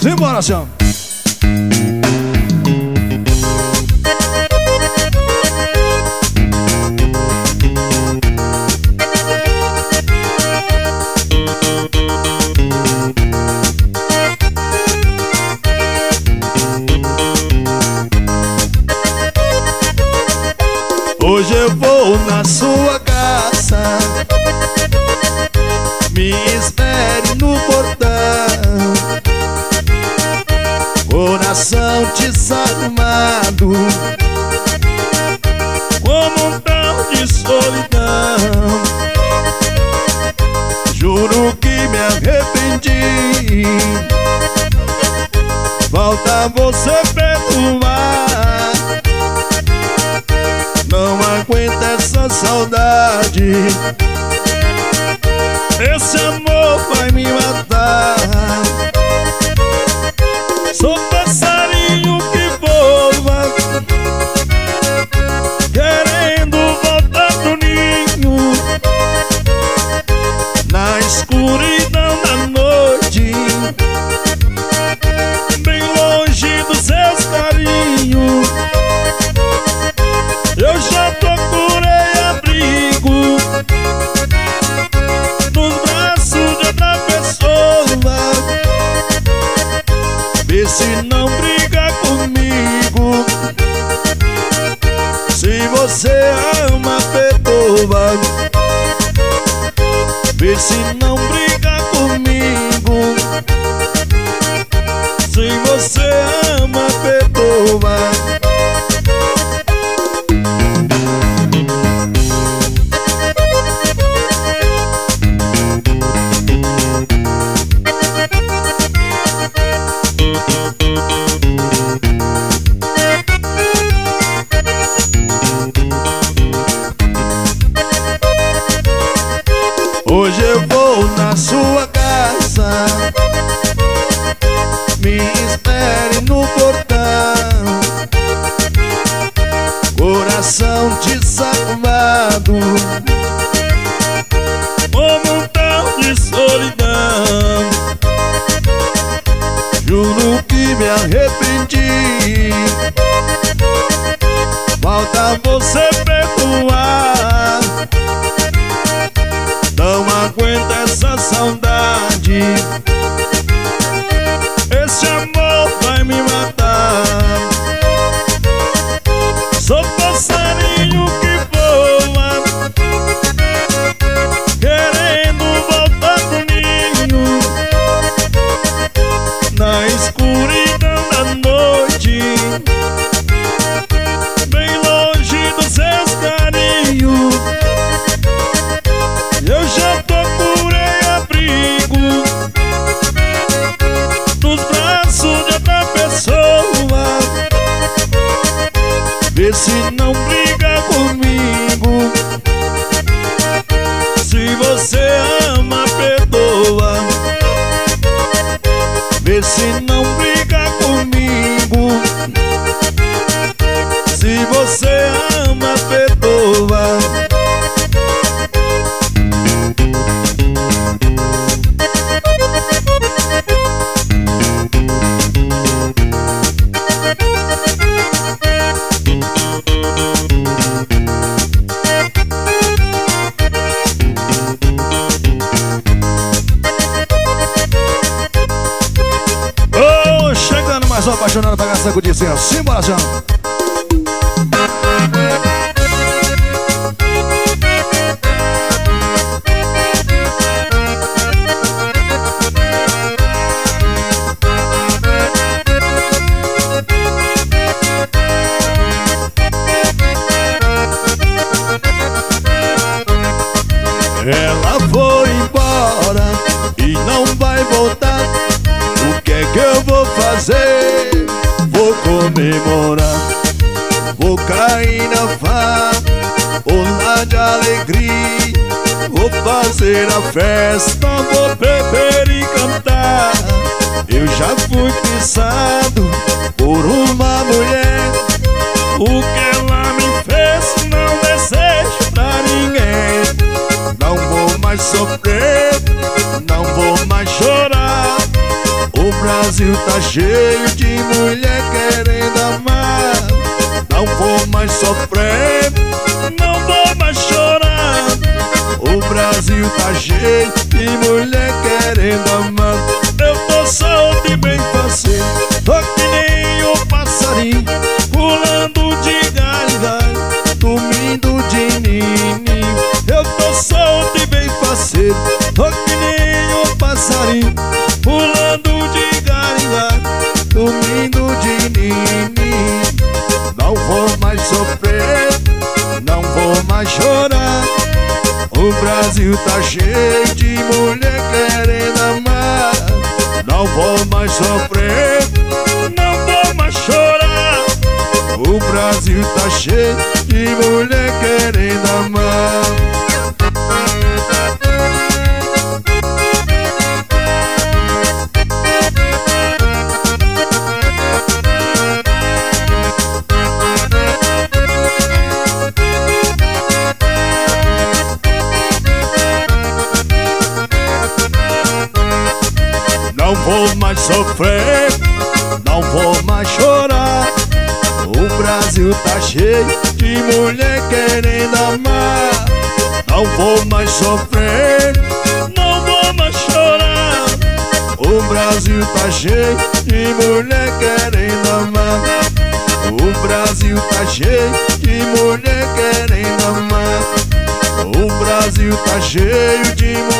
Simbora, chão. Hoje eu vou na sua casa Me espere no portão Desarmado Como um tal de solidão. Juro que me arrependi. Falta você perdoar. Não aguenta essa saudade. Esse amor vai me matar. Sou passarinho Vê me arrependi. Falta você perdoar não briga comigo. Se você ama, perdoa. Vê se não briga mais um apaixonado pra gastar com Dicinho. Simbora. Ela foi embora e não vai voltar. O que é que eu vou fazer? Comemorar, vou cair na farra, pular de alegria. Vou fazer a festa, vou beber e cantar. Eu já fui pisado por uma mulher. O que ela me fez não desejo pra ninguém. Não vou mais sofrer, Brasil tá cheio de mulher querendo amar. Não vou mais sofrer, não vou mais chorar. O Brasil tá cheio de mulher querendo amar sofrer. Não vou mais chorar. O Brasil tá cheio de mulher querendo amar. Não vou mais sofrer, não vou mais chorar. O Brasil tá cheio de mulher querendo amar vou mais sofrer, não vou mais chorar. O Brasil tá cheio de mulher querendo amar. Não vou mais sofrer, não vou mais chorar. O Brasil tá cheio de mulher querendo amar. O Brasil tá cheio de mulher querendo amar. O Brasil tá cheio de mulher